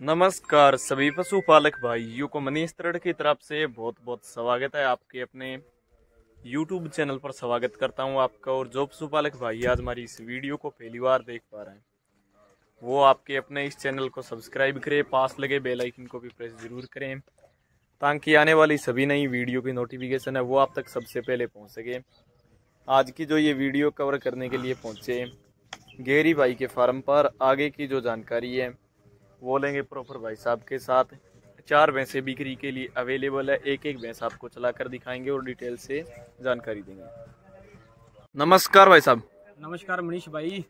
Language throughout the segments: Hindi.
नमस्कार सभी पशुपालक भाइयों को मनीष तरड़ की तरफ़ से बहुत बहुत स्वागत है आपके अपने YouTube चैनल पर स्वागत करता हूँ आपका और जो पशुपालक भाई आज हमारी इस वीडियो को पहली बार देख पा रहे हैं, वो आपके अपने इस चैनल को सब्सक्राइब करें, पास लगे बेल आइकन को भी प्रेस ज़रूर करें, ताकि आने वाली सभी नई वीडियो की नोटिफिकेशन है, वो आप तक सबसे पहले पहुँच सके। आज की जो ये वीडियो कवर करने के लिए पहुँचे गेरी भाई के फार्म पर, आगे की जो जानकारी है वो लेंगे प्रॉपर भाई साहब के साथ। चार भैंसें बिक्री के लिए अवेलेबल है। एक एक भैंस आपको चलाकर दिखाएँगे और डिटेल से जानकारी देंगे। नमस्कार भाई साहब। नमस्कार मनीष भाई।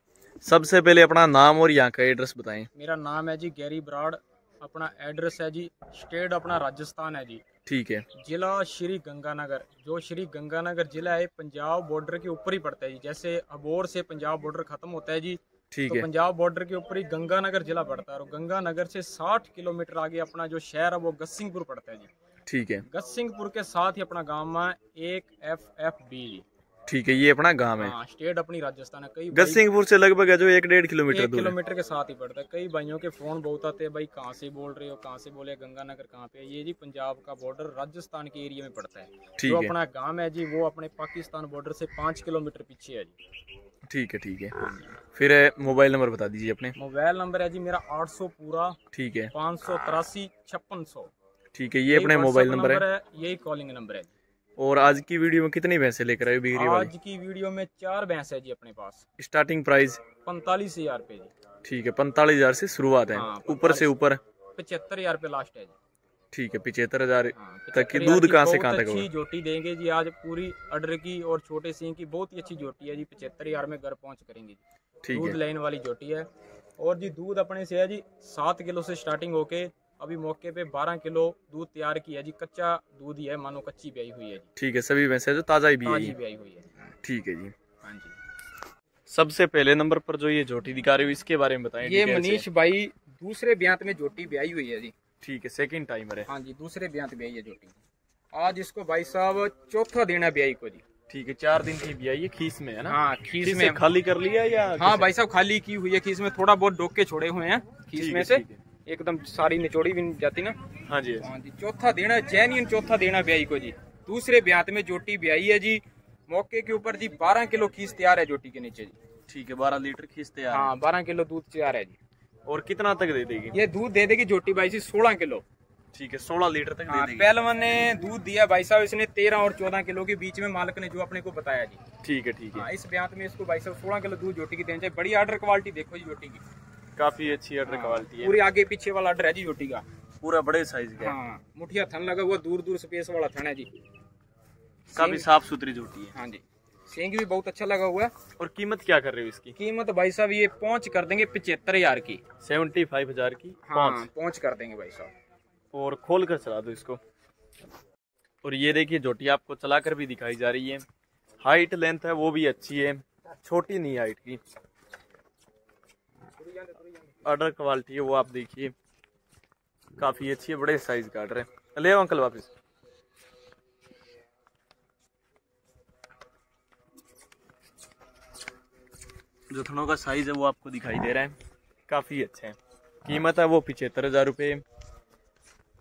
सबसे पहले अपना नाम और यहाँ का एड्रेस बताएँ। मेरा नाम है जी गैरी ब्राड। अपना एड्रेस है जी स्टेट अपना राजस्थान है जी। ठीक है। जिला श्री गंगानगर। जो श्री गंगानगर जिला है पंजाब बॉर्डर के ऊपर ही पड़ता है जी। जैसे अबोर से पंजाब बॉर्डर खत्म होता है जी ठीक तो है। पंजाब बॉर्डर के ऊपर ही गंगानगर जिला पड़ता है और गंगानगर से 60 किलोमीटर आगे अपना जो शहर है वो गसिंगपुर पड़ता है जी। ठीक है। गसिंगपुर के साथ ही अपना गाँव है एक एफ़ एफ़ बी जी ठीक है ये अपना गाँव है। हाँ स्टेट अपनी राजस्थान है। कई गसिंगपुर से लगभग है जो एक डेढ़ किलोमीटर दूर किलोमीटर के साथ ही पड़ता है। कई भाइयों के फ़ोन बहुत आते हैं भाई कहाँ से बोल रहे हो कहाँ से बोले गंगानगर कहाँ पे है? ये जी पंजाब का बॉर्डर राजस्थान के एरिया में पड़ता है। जो है। अपना गाँव है जी वो अपने पाकिस्तान बॉर्डर से पाँच किलोमीटर पीछे है जी। ठीक है ठीक है। फिर मोबाइल नंबर बता दीजिए अपने। मोबाइल नंबर है जी मेरा आठ सौ पूरा ठीक है। पाँच सौ तिरासी छप्पन सौ। ठीक है ये अपने मोबाइल नंबर है। यही कॉलिंग नंबर है और आज की वीडियो में कितनी भैंसे लेकर आए बिक्री आज की वीडियो में चार भैंस है जी अपने पास। स्टार्टिंग प्राइस पैंतालीस हज़ार ठीक है पैंतालीस हज़ार से शुरुआत है। हाँ, ऊपर से ऊपर। पचहत्तर हज़ार रुपये लास्ट है जी। ठीक है पिछहत्तर हज़ार हाँ, तक की दूध कहाँ से कहाँ तक अच्छी होगा? जोटी देंगे जी आज पूरी अडर की और छोटे सिंह की बहुत ही अच्छी जोटी है जी पचहत्तर हज़ार में घर पहुँच करेंगे जी। दूध है। लाइन वाली जोटी है। और जी दूध अपने से है जी सात किलो से स्टार्टिंग होके अभी मौके पे बारह किलो दूध तैयार किया जी कच्चा दूध ही है मानो कच्ची ब्याई हुई है जी। ठीक है सभी भैंसे जो ताज़ा ही है। ब्याई हुई है। ठीक है जी। हाँ जी। सबसे पहले नंबर पर जो ये जोटी दिखा रहे हो इसके बारे में बताएँ ये मनीष भाई दूसरे ब्यांत में जोटी ब्याई हुई है जी। ठीक है सेकंड टाइमर है। हाँ जी दूसरे ब्यांत ब्याई है जोटी आज इसको भाई साहब चौथा देना ब्याई को जी। ठीक है चार दिन की आई है खीस में है ना? हाँ खीस में। खाली कर लिया या हाँ भाई साहब खाली की हुई है खीस में थोड़ा बहुत डोके छोड़े हुए हैं खीस में से। एकदम सारी निचोड़ी भी जाती ना। हाँ जी। हाँ जी चौथा देना जैनियन चौथा देना ब्याई को जी। दूसरे ब्यात में जोटी ब्याई है जी। मौके के ऊपर जी बारह किलो खीस तैयार है जोटी के नीचे जी। ठीक है बारह लीटर खीस तैयार हाँ बारह किलो दूध तैयार है जी। और कितना तक दे देगी? ये दूध दे देगी जोटी भाई जी सोलह किलो। ठीक है सोलह लीटर तक दे हाँ देगी। पहलवान ने दूध दिया भाई साहब इसने तेरह और चौदह किलो के बीच में मालिक ने जो अपने को बताया जी। ठीक है ठीक है। हाँ इस ब्यात में इसको भाई साहब सोलह किलो दूध जोटी की देना चाहिए। बड़ी आर्डर क्वालिटी देखो जी जोटी की। काफ़ी अच्छी ऑर्डर क्वालिटी है। पूरी आगे पीछे वाला आर्डर है जी जोटी का। पूरा बड़े साइज़ का हाँ। मुठिया थन लगा हुआ दूर दूर स्पेस वाला थन है जी। काफ़ी साफ़ सुथरी जोटी है। हाँ जी। सींग भी बहुत अच्छा लगा हुआ है। और कीमत क्या कर रहे हो इसकी? कीमत भाई साहब ये पहुँच कर देंगे पिछहत्तर हज़ार की। सेवेंटी फाइव हज़ार की हाँ पहुँच। कर देंगे भाई साहब। और खोल कर चला दो इसको। और ये देखिए झोटी आपको चलाकर भी दिखाई जा रही है हाइट लेंथ है वो भी अच्छी है। छोटी नहीं हाइट की। ऑर्डर क्वालिटी है वो आप देखिए। काफ़ी अच्छी है बड़े साइज़ का ऑर्डर है। ले अंकल वापस। जो थनों का साइज़ है वो आपको दिखाई दे रहा है। काफ़ी अच्छा है। कीमत है वो पिछहत्तर हज़ार रुपये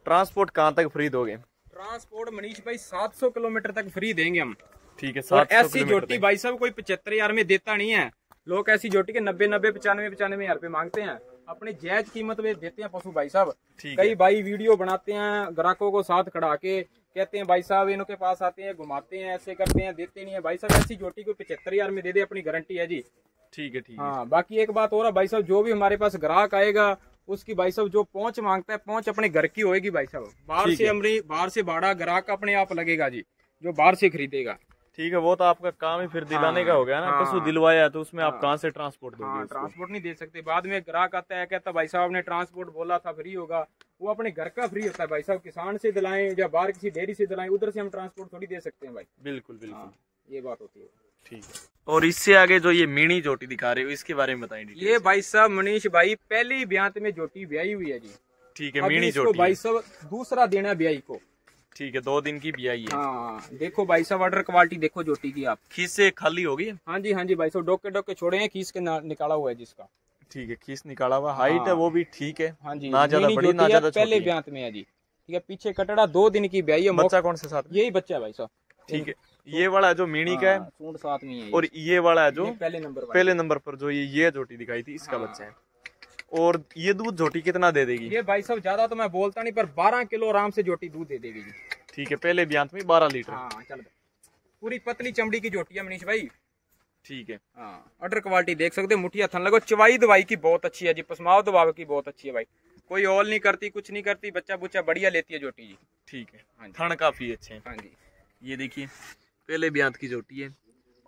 ट्रांसपोर्ट कहाँ तक फ्री दोगे? ट्रांसपोर्ट मनीष भाई 700 किलोमीटर तक फ्री देंगे हम। ठीक है और सात ऐसी जोटी भाई साहब कोई पचहत्तर हज़ार में देता नहीं है। लोग ऐसी जोटी के नब्बे नब्बे पचानवे पचानवे हज़ार रुपए मांगते हैं। अपनी जायज़ कीमत में देते हैं पशु भाई साहब। कई भाई वीडियो बनाते हैं ग्राहकों को साथ खड़ा के कहते हैं भाई साहब इनके पास आते हैं घुमाते हैं ऐसे करते हैं देते नहीं है। भाई साहब ऐसी जोटी को पचहत्तर हज़ार में दे दे अपनी गारंटी है जी। ठीक है ठीक है। हाँ बाकी एक बात और है भाई साहब जो भी हमारे पास ग्राहक आएगा उसकी भाई साहब जो पहुँच माँगता है पहुँच अपने घर की होएगी भाई साहब। बाहर से है। हमरी बाहर से भाड़ा ग्राहक अपने आप लगेगा जी जो बाहर से खरीदेगा। ठीक है वो तो आपका काम ही फिर दिलाने का हो गया ना हाँ। पशु दिलवाया तो उसमें आप हाँ। कहाँ से ट्रांसपोर्ट दोगे हाँ ट्रांसपोर्ट नहीं दे सकते। बाद में ग्राहक आता है कहता भाई साहब ने ट्रांसपोर्ट बोला था फ्री होगा। वो अपने घर का फ्री होता है भाई साहब किसान से दिलाएँ या बाहर किसी डेयरी से दिलाएँ उधर से हम ट्रांसपोर्ट थोड़ी दे सकते हैं भाई। बिल्कुल बिल्कुल। हाँ ये बात होती है। ठीक है। और इससे आगे जो ये मिनी जोटी दिखा रहे हो इसके बारे में बताएँ ये भाई साहब मनीष भाई पहली ब्यांत में जोटी ब्याई हुई है जी। ठीक है मिनी जोटी भाई साहब दूसरा देना है ब्याई को। ठीक है दो दिन की ब्याई है। हाँ देखो भाई साहब ऑर्डर क्वालिटी देखो जोटी की आप। खीस से खाली होगी हाँ? जी हाँ जी भाई साहब डोके डोके छोड़े हैं खींच के निकाला हुआ है जिसका। ठीक है खीस निकाला हुआ हाइट है हाँ। वो भी ठीक है। हाँ जी ना ज़्यादा बड़ी ना ज़्यादा पहले छोटी। ब्यांत में है जी। ठीक है पीछे कटड़ा दो दिन की ब्याई है बच्चा कौन सा साथ यही बच्चा है भाई साहब। ठीक है। ये वाला है जो मीणी का है हाँ, सूंड साथ में है और ये वाला है जो पहले नंबर पहले नंबर पर जो ये ये जोटी दिखाई थी इसका हाँ। बच्चा है। और ये दूध जोटी कितना दे देगी? ये भाई साहब ज़्यादा तो मैं बोलता नहीं पर 12 किलो आराम से जोटी दूध दे देगी। ठीक है पहले ब्यांत में बारह लीटर। हाँ चल पूरी पतली चमड़ी की जोटी है मनीष भाई। ठीक है। हाँ अडर क्वालिटी देख सकते हो मुठिया थन लगो। चवाई दवाई की बहुत अच्छी है जी पसमाव दबाव की बहुत अच्छी है भाई। कोई ऑल नहीं करती कुछ नहीं करती बच्चा बुच्चा बढ़िया लेती है जोटी जी। ठीक है। हाँ जी। थन काफ़ी अच्छे हैं। हाँ जी। ये देखिए पहले ब्यांत की जोटी है।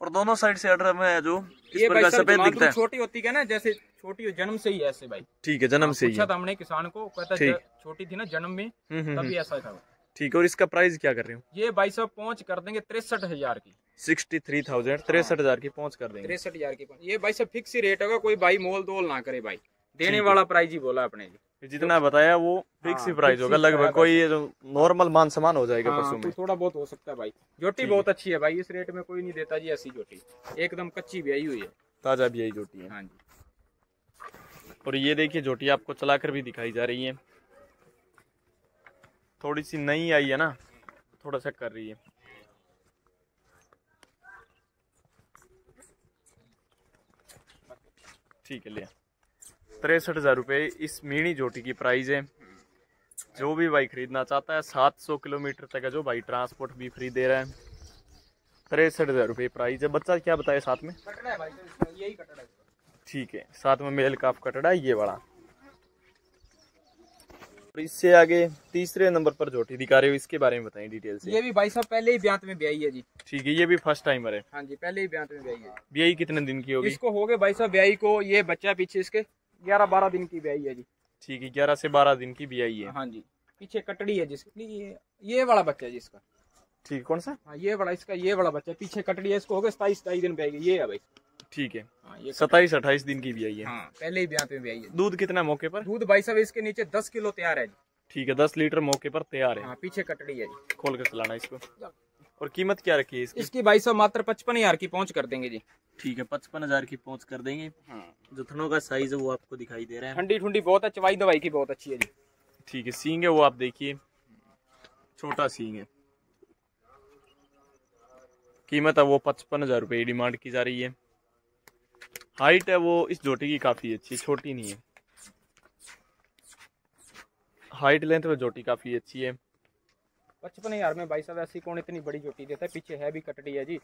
और दोनों साइड से अडर में है जो इस ये भाई सफ़ेद दिखता है। छोटी होती है ना जैसे छोटी जन्म से ही ऐसे भाई। ठीक है जन्म से ही था हमने किसान को कहता। छोटी थी ना जन्म में हम्म, हम्म, तभी हम्म। ऐसा था। ठीक है और इसका प्राइस क्या कर रहे हो? ये भाई साहब पहुँच कर देंगे तिरसठ हज़ार की। सिक्सटी थ्री थाउज़ेंड तिरसठ हज़ार की पहुँच कर देंगे। तिरसठ हज़ार की ये भाई साहब फिक्स ही रेट होगा कोई भाई मोल तोल ना करे भाई। देने वाला प्राइस ही बोला अपने जी। जितना बताया वो फिक्स ही हाँ, प्राइस होगा लगभग कोई नॉर्मल मान समान हो जाएगा हाँ, पशु तो में थोड़ा बहुत हो सकता है भाई। जोटी बहुत अच्छी है भाई इस रेट में कोई नहीं देता जी ऐसी जोटी। एकदम कच्ची ब्याई हुई है। ताज़ा भी यही जोटी है। हाँ जी। और ये देखिए जोटी आपको चलाकर भी दिखाई जा रही है। थोड़ी सी नई आई है ना थोड़ा सा कर रही है। ठीक है लिया तिरसठ हज़ार रुपये इस मीणी जोटी की प्राइस है। जो भी भाई खरीदना चाहता है 700 किलोमीटर तक है जो भाई ट्रांसपोर्ट भी फ्री दे रहा है। तिरसठ हज़ार रुपये प्राइस है। बच्चा क्या बताया साथ में? इसका। ठीक है साथ में मेल काफ कटड़ा है ये वाला। और इससे आगे तीसरे नंबर पर जोटी दिखा रहे हो इसके बारे में बताएँ डिटेल से। ये भी भाई साहब पहले ही ब्यांत में ब्याई है जी। ठीक है ये भी फ़र्स्ट टाइमर है। हाँ जी पहले ही ब्यांत में ब्याई है। बीआई कितने दिन की होगी? इसको हो गए भाई साहब ब्याई को ये बच्चा पीछे इसके। ग्यारह बारह दिन की ब्याई है जी। ठीक है ग्यारह से बारह दिन की ब्याई है। हाँ जी पीछे कटड़ी है जिसकी ये ये वाला बच्चा है जिसका ठीक कौन सा? हाँ ये वाला इसका ये वाला बच्चा पीछे कटड़ी है इसको हो गए सताईस सताईस दिन ब्याई ये है भाई। ठीक है हाँ ये सत्ताईस अट्ठाईस दिन की बीआई है। हाँ पहले ही ब्याह पे ब्याई है। दूध कितना मौके पर? दूध भाई साहब इसके नीचे दस किलो तैयार है ठीक है दस लीटर मौके पर तैयार है। हाँ पीछे कटड़ी है खोल कर चलाना इसको। और कीमत क्या रखी है इसकी? इसकी भाई साहब मात्र पचपन हज़ार की पहुँच कर देंगे जी। ठीक है पचपन हज़ार की पहुँच कर देंगे। जो थनों का साइज़ है वो आपको दिखाई दे रहा है। ठंडी ठंडी बहुत है चवाई दवाई की बहुत अच्छी है जी। ठीक है सींग है वो आप देखिए। छोटा सींग है। कीमत है वो पचपन हज़ार रुपये डिमांड की जा रही है। हाइट है वो इस जोटी की काफ़ी अच्छी छोटी नहीं है। हाइट लेंथ में जोटी काफ़ी अच्छी है। पचपन हज़ार में भाई साहब ऐसी कौन इतनी बड़ी जोटी देता है? पीछे है भी कटड़ी है जी।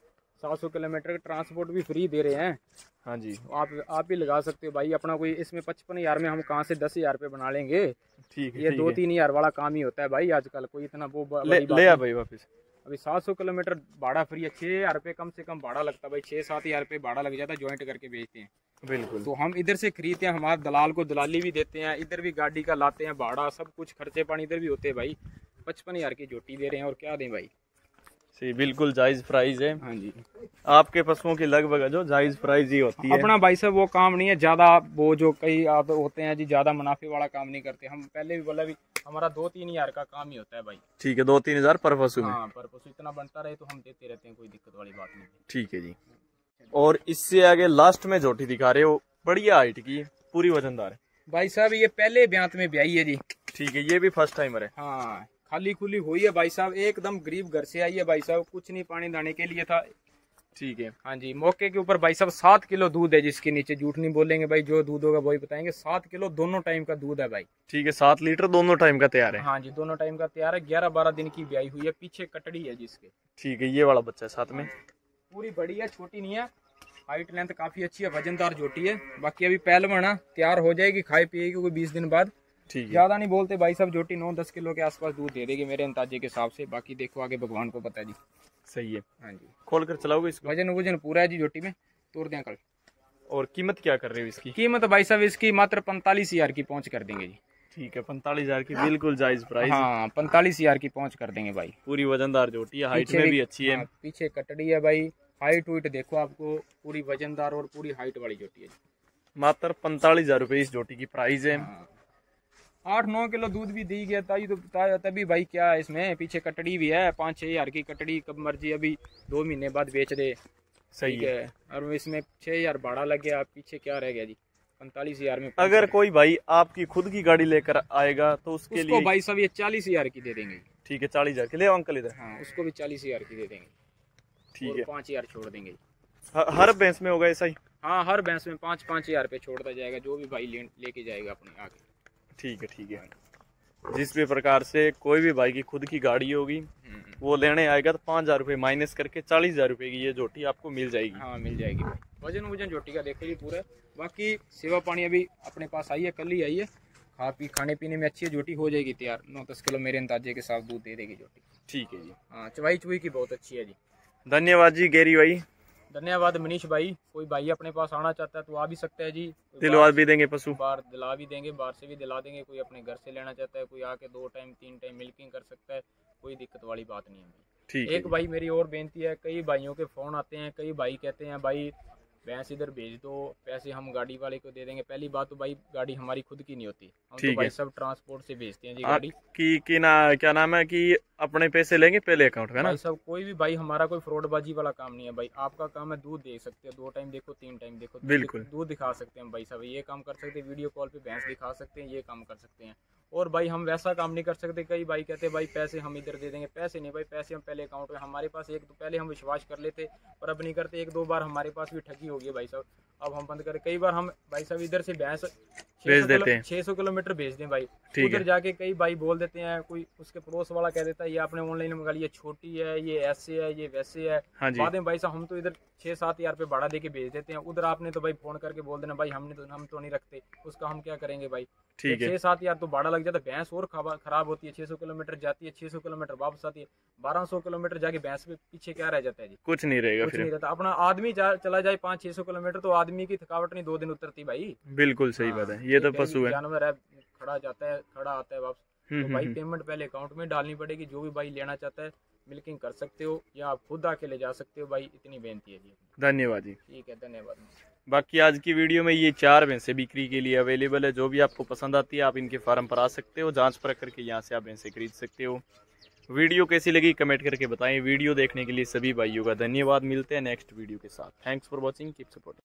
सात सौ किलोमीटर का ट्रांसपोर्ट भी फ्री दे रहे हैं। हाँ जी। आप आप भी लगा सकते हो भाई अपना कोई इसमें पचपन हज़ार में हम कहाँ से दस हज़ार रुपये बना लेंगे? ठीक है ये दो तीन हज़ार वाला काम ही होता है भाई आजकल कोई इतना वो ले ले आ भाई वापस। अभी सात सौ किलोमीटर भाड़ा फ्री है छः हज़ार रुपये कम से कम भाड़ा लगता है भाई छः सात हज़ार रुपये भाड़ा लग जाता है ज्वाइंट करके बेचते हैं। बिल्कुल। तो हम इधर से खरीदते हैं हमारे दलाल को दलाली भी देते हैं इधर भी गाड़ी का लाते हैं भाड़ा सब कुछ खर्चे पानी इधर भी होते हैं भाई। पचपन हज़ार की जोटी दे रहे हैं और क्या दें भाई? सही बिल्कुल जायज़ प्राइस है। हाँ जी। आपके पशुओं की लगभग जो जायज़ प्राइस ही होती है। अपना भाई साहब वो काम नहीं है ज़्यादा वो जो कई आप होते हैं जी ज़्यादा मुनाफे वाला काम नहीं करते। हम पहले भी बोला भी हमारा दो तीन हज़ार का काम ही होता है भाई। ठीक है दो तीन हज़ार पर पशु हाँ। पर पशु इतना बनता रहे तो हम देते रहते हैं कोई दिक्कत वाली बात नहीं ठीक है जी। और इससे आगे लास्ट में जोटी दिखा रहे हो बढ़िया हाइट की पूरी वजनदार भाई साहब ये पहले ब्यांत में ब्याई है जी। ठीक है ये भी फ़र्स्ट टाइमर है। हाँ। खाली खुली हुई है भाई साहब एकदम गरीब घर से आई है भाई साहब कुछ नहीं पानी दाने के लिए था। ठीक है हाँ जी मौके के ऊपर भाई साहब सात किलो दूध है जिसके नीचे झूठ नहीं बोलेंगे भाई जो दूध होगा वही बताएँगे। सात किलो दोनों टाइम का दूध है भाई। ठीक है सात लीटर दोनों टाइम का तैयार है। हाँ जी दोनों टाइम का तैयार है ग्यारह बारह दिन की ब्याई हुई है पीछे कटड़ी है जिसके। ठीक है ये वाला बच्चा है साथ में। पूरी बड़ी है छोटी नहीं है हाइट लेंथ काफ़ी अच्छी है वजनदार जोटी है। बाकी अभी पहलवाना है तैयार हो जाएगी खाई पिएगी कोई बीस दिन बाद। ठीक है। ज़्यादा नहीं बोलते भाई साहब जोटी नौ दस किलो के आसपास दूध दे देगी मेरे अंदाजे के हिसाब से। बाकी देखो आगे भगवान को पता है जी। सही है। हाँ जी। खोल कर चलाओगे इसको? वज़न वज़न पूरा है जी जोटी में तोड़ दें कल। और कीमत क्या कर रहे हो इसकी? कीमत भाई साहब इसकी मात्र पैंतालीस हज़ार की पहुँच कर देंगे जी। ठीक है पैंतालीस हज़ार की बिल्कुल जायज़ प्राइस हाँ पैंतालीस हज़ार की पहुँच कर देंगे भाई। पूरी वजनदार जोटी है हाइट में भी अच्छी है। हाँ, पीछे कटड़ी है भाई। हाइट वाइट देखो आपको पूरी वजनदार और पूरी हाइट वाली जोटी है मात्र पैंतालीस हज़ार रुपये इस जोटी की प्राइस है। हाँ। आठ नौ किलो दूध भी दी गया तभी तो तभी भाई क्या है इसमें? पीछे कटड़ी भी है पाँच छः हज़ार की कटड़ी कब मर्ज़ी अभी दो महीने बाद बेच दे। सही है। है और इसमें छः हज़ार भाड़ा लग गया पीछे क्या रह गया जी? पैंतालीस हज़ार में अगर कोई भाई आपकी खुद की गाड़ी लेकर आएगा तो उसके उसको लिए भाई साहब ये चालीस हज़ार की दे देंगे। ठीक है चालीस हज़ार के। लिए अंकल इधर। हाँ उसको भी चालीस हज़ार की दे देंगे। ठीक है। पाँच हज़ार छोड़ देंगे हर भैंस में होगा ऐसा ही? हाँ हर भैंस में पाँच पाँच हज़ार पे छोड़ता जाएगा जो भी भाई लेके जाएगा अपने आगे। ठीक है ठीक है। जिस भी प्रकार से कोई भी भाई की खुद की गाड़ी होगी वो लेने आएगा तो पाँच हज़ार रुपये माइनस करके चालीस हज़ार रुपये की ये जोटी आपको मिल जाएगी। हाँ मिल जाएगी। वज़न वज़न जोटी का देखो जी पूरा। बाकी सेवा पानी अभी अपने पास आई है कल ही आई है। खा पी खाने पीने में अच्छी जोटी हो जाएगी तैयार। नौ दस किलो मेरे अंदाजे के साथ दूध दे देगी जोटी। ठीक है जी। हाँ चवाई चुवाई की बहुत अच्छी है जी। धन्यवाद जी गेरी भाई। धन्यवाद मनीष भाई। कोई भाई अपने पास आना चाहता है तो आ भी सकता है जी। दिलवा भी देंगे पशु। बाहर दिला भी देंगे बाहर से भी दिला देंगे। कोई अपने घर से लेना चाहता है कोई आके दो टाइम तीन टाइम मिल्किंग कर सकता है कोई दिक्कत वाली बात नहीं है। ठीक है एक भाई मेरी और बेनती है कई भाइयों के फ़ोन आते हैं कई भाई कहते हैं भाई भैंस इधर भेज दो पैसे हम गाड़ी वाले को दे देंगे। पहली बात तो भाई गाड़ी हमारी खुद की नहीं होती। हम तो भाई सब ट्रांसपोर्ट से भेजते हैं जी गाड़ी। की की ना क्या नाम है कि अपने पैसे लेंगे पहले अकाउंट में ना? सब कोई भी भाई हमारा कोई फ्रॉडबाजी वाला काम नहीं है भाई। आपका काम है दूध दे सकते हो दो टाइम देखो तीन टाइम देखो। बिल्कुल। दूध दिखा सकते हैं भाई साहब ये काम कर सकते हैं वीडियो कॉल पे भैंस दिखा सकते हैं ये काम कर सकते हैं। और भाई हम वैसा काम नहीं कर सकते। कई भाई कहते भाई पैसे हम इधर दे देंगे। पैसे नहीं भाई, पैसे हम पहले अकाउंट में, हमारे पास एक तो पहले हम विश्वास कर लेते पर अब नहीं करते। एक दो बार हमारे पास भी ठगी होगी भाई साहब। अब हम बंद करें। कई बार हम भाई साहब इधर से भैंस भेज देते हैं। छह सौ किलोमीटर भेज दें भाई। उधर जाके कई भाई बोल देते हैं कोई उसके पड़ोस वाला कह देता है ये आपने ऑनलाइन मंगा लिया छोटी है ये ऐसे है ये वैसे है। हाँ बाद में भाई साहब हम तो इधर छह सात हज़ार पे भाड़ा देके भेज देते हैं। उधर आपने तो भाई फ़ोन करके बोल देना भाई हमने तो हम तो नहीं रखते उसका हम क्या करेंगे भाई? ठीक है। छह सात हज़ार तो भाड़ा लग जाता है भैंस और खराब होती है छह सौ किलोमीटर जाती है छह सौ किलोमीटर वापस आती है बारह सौ किलोमीटर जाके भैंस पे पीछे क्या रह जाता है जी? कुछ नहीं रहेगा कुछ नहीं रहता। अपना आदमी चला जाए पाँच छह सौ किलोमीटर तो आदमी की थकावट नहीं दो दिन उतरती भाई। बिल्कुल सही हाँ, बात है। ये तो पशु है। जानवर है खड़ा जाता है खड़ा आता है वापस। हम्म, तो भाई हम्म, पेमेंट पहले अकाउंट में डालनी पड़ेगी जो भी भाई लेना चाहता है मिल्किंग कर सकते हो या आप खुद आके ले जा सकते हो भाई इतनी बेनती है जी। धन्यवाद जी। ठीक है धन्यवाद। बाकी आज की वीडियो में ये चार भैंसे बिक्री के लिए अवेलेबल है जो भी आपको पसंद आती है आप इनके फार्म पर आ सकते हो जाँच पर करके यहाँ से आप भैंसें खरीद सकते हो। वीडियो कैसी लगी कमेंट करके बताएँ। वीडियो देखने के लिए सभी भाइयों का धन्यवाद। मिलते हैं नेक्स्ट वीडियो के साथ। Thanks for watching keep support